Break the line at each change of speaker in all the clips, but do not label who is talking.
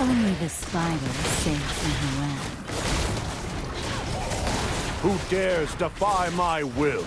Only the spider is safe in her web.
Who dares defy my will?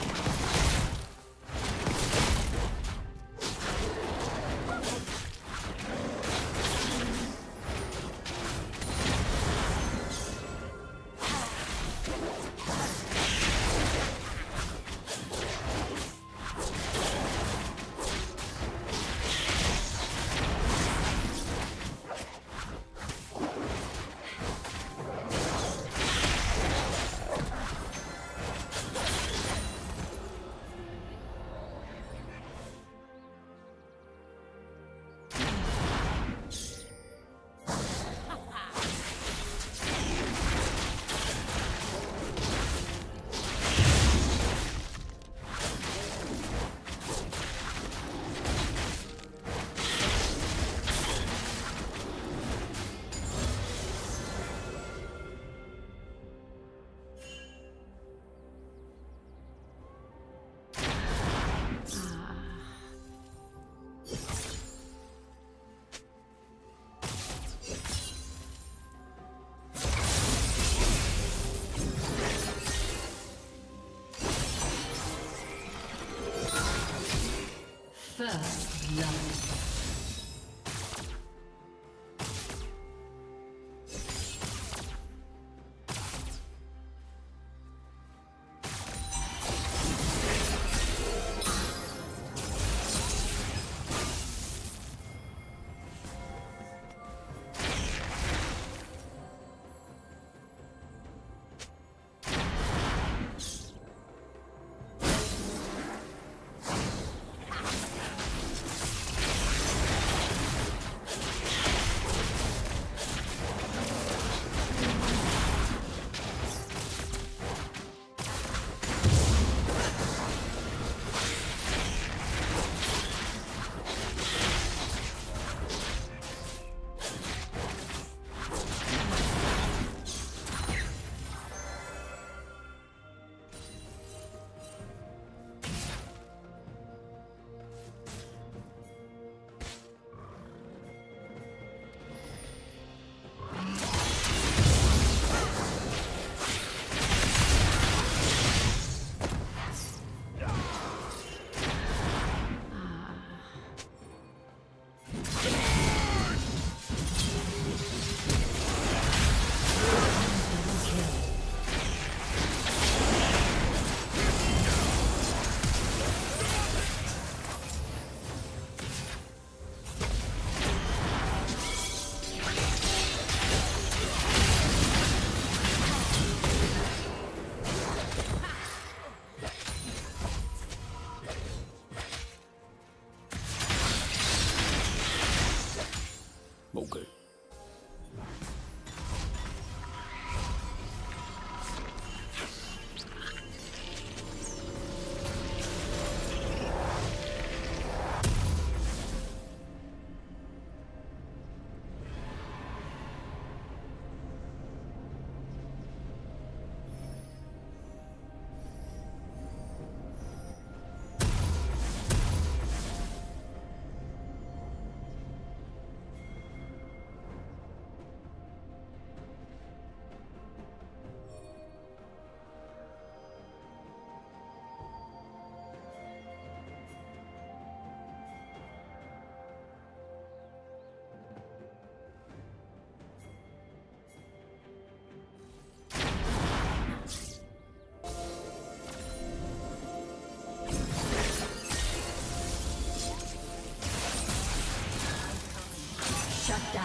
First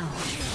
down.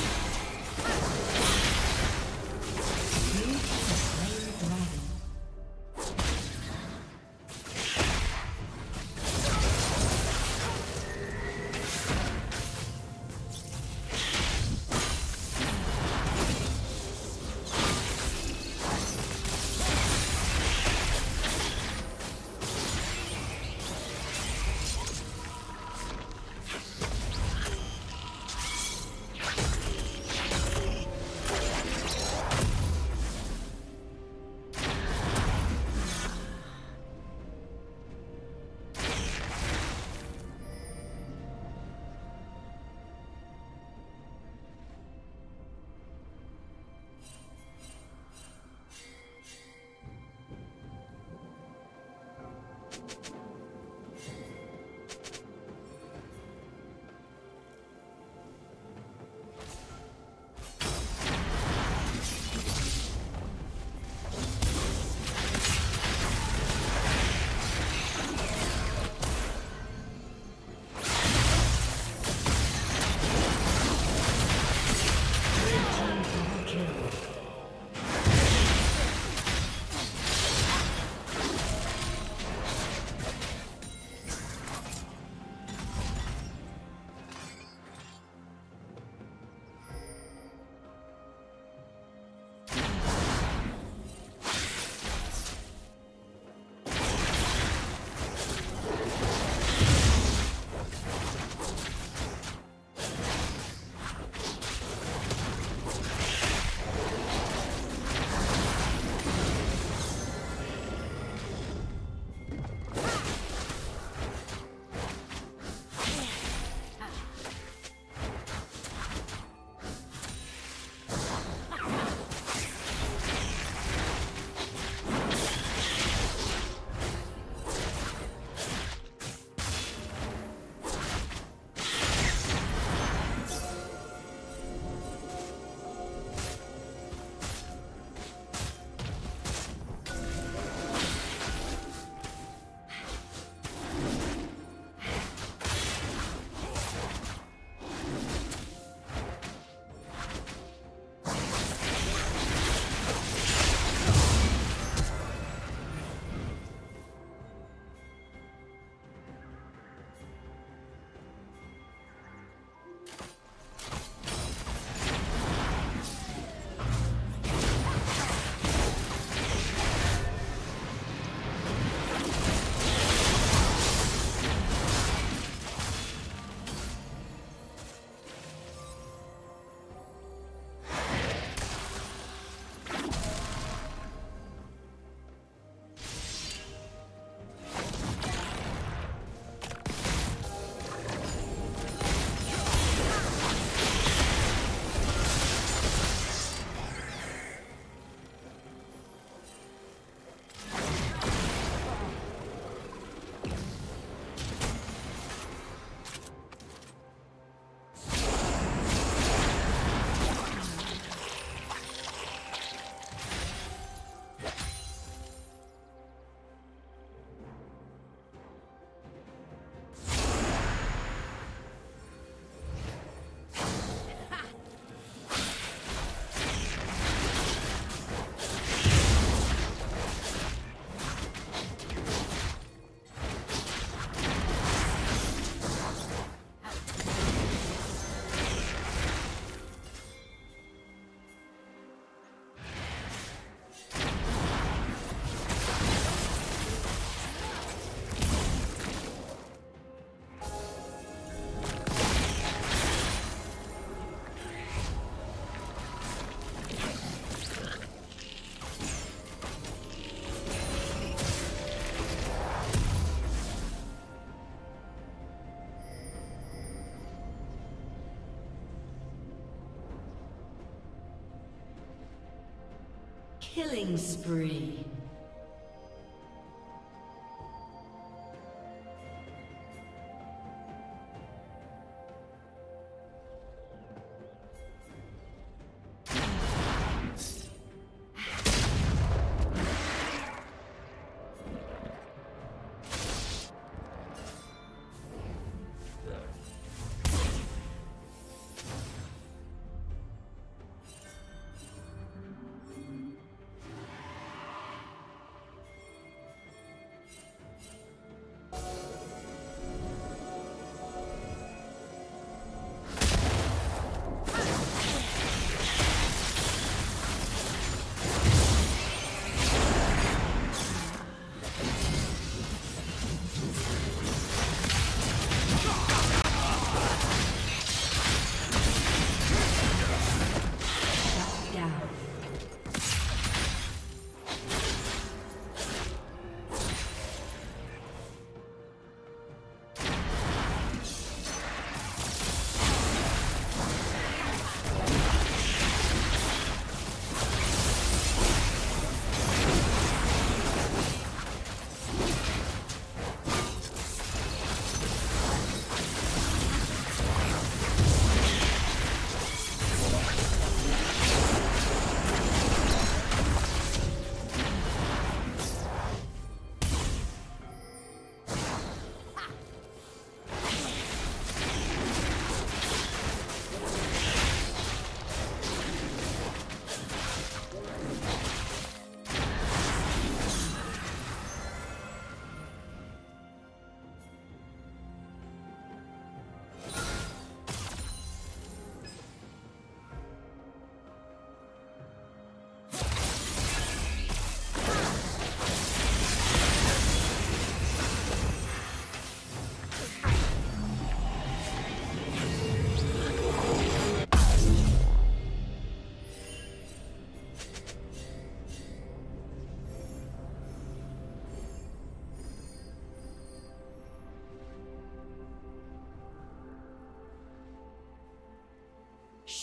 Killing spree.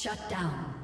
Shut down.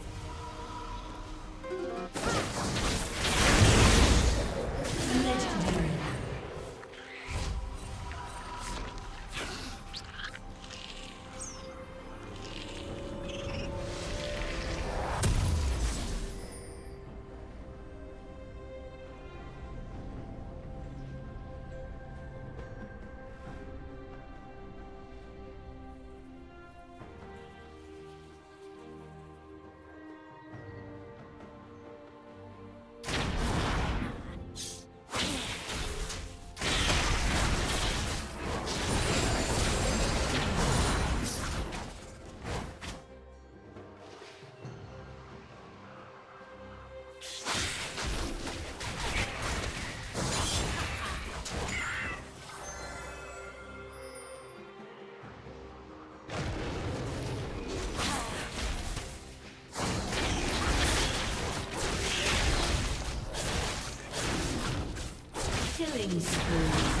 Killing spree.